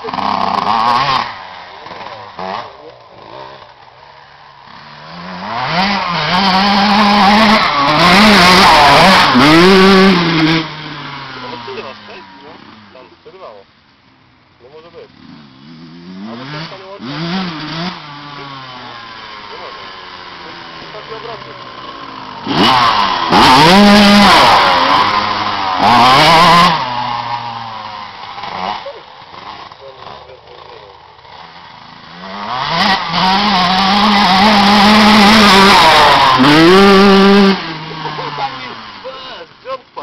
No może być. Ale to jest panu Nie może. To jest taki obrotny. Oh